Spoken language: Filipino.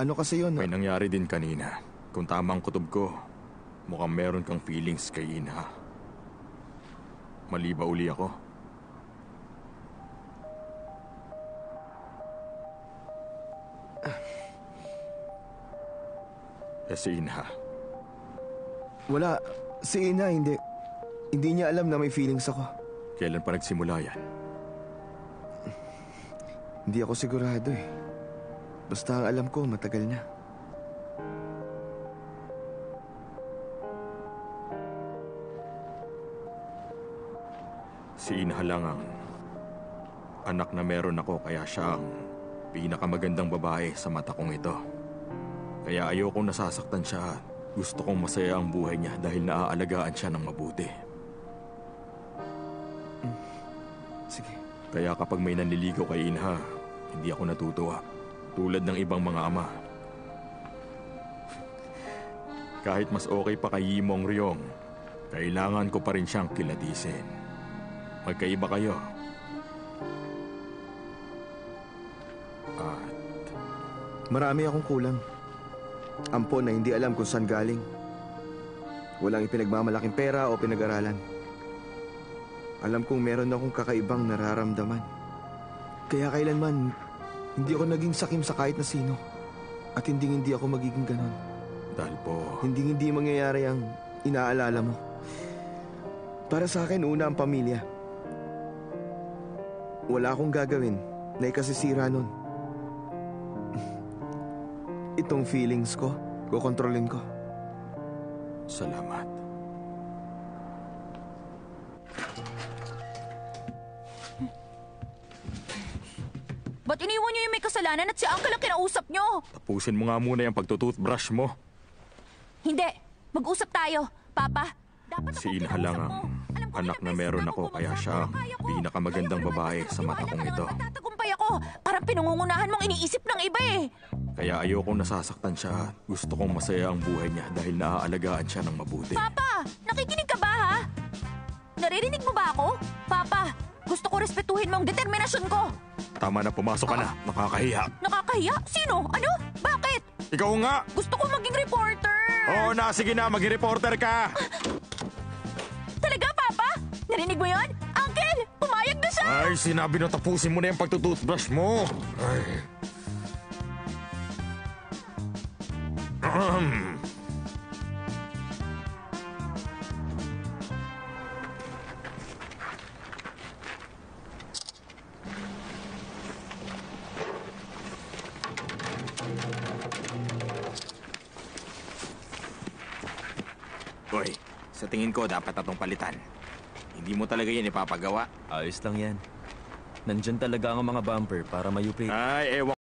Ano kasi yun? May nangyari din kanina. Kung tama ang kutob ko, mukhang meron kang feelings kay Ina. Mali ba uli ako? Eh si Ina, Wala. Si Ina, hindi. Hindi niya alam na may feelings ako. kailan pa nagsimula yan? Hindi ako sigurado eh. Basta ang alam ko, matagal na. Si Ina lang ang anak na meron ako kaya siya ang pinakamagandang babae sa mata kong ito. Kaya ayokong nasasaktan siya gusto kong masaya ang buhay niya dahil naaalagaan siya ng mabuti. Sige. Kaya kapag may nanliligaw kay Inha, hindi ako natutuwa. Tulad ng ibang mga ama. Kahit mas okay pa kay Yimong Ryong, kailangan ko pa rin siyang kilatisin. Magkaiba kayo. At Marami akong kulang. Ampon na hindi alam kung saan galing. Walang ipinagmamalaking pera o pinag-aralan. Alam kong meron akong kakaibang nararamdaman. Kaya kailanman, hindi ako naging sakim sa kahit na sino. At hindi hindi ako magiging ganon. dahil po, Hindi hindi mangyayari ang inaalala mo. Para sa akin, una ang pamilya. Wala akong gagawin na ikasisira nun. Itong feelings ko, kukontrolin ko. salamat. Ba't iniwan niyo yung may kasalanan at si Uncle ang kinausap niyo? Tapusin mo nga muna yung pagtutoothbrush mo. Hindi. Mag-usap tayo. Papa, dapat Si Inha lang ang anak na meron ako, kaya siya ang pinakamagandang babae sa mata kong ito. Matatagumpay ako. Parang pinungungunahan mong iniisip ng iba eh. Kaya ayokong nasasaktan siya gusto kong masaya ang buhay niya dahil naaalagaan siya ng mabuti. Papa, nakikinig ka ba ha? Naririnig mo ba ako? Papa, gusto ko respetuhin mo ang determinasyon ko. Tama na, pumasok ka na. Nakakahiya. Nakakahiya? Sino? Ano? Bakit? Ikaw nga! Gusto ko maging reporter. Oo na, sige na, maging reporter ka! Talaga, Papa? Narinig mo yon? Uncle, pumayag na siya. Ay, sinabi na tapusin mo na yung pagtutoothbrush mo. Ay. Ahem. Hoy, sa tingin ko dapat atong palitan. Hindi mo talaga yan ipapagawa. Ayos lang yan. Nandyan talaga ang mga bumper para mayupi. Ay, ewan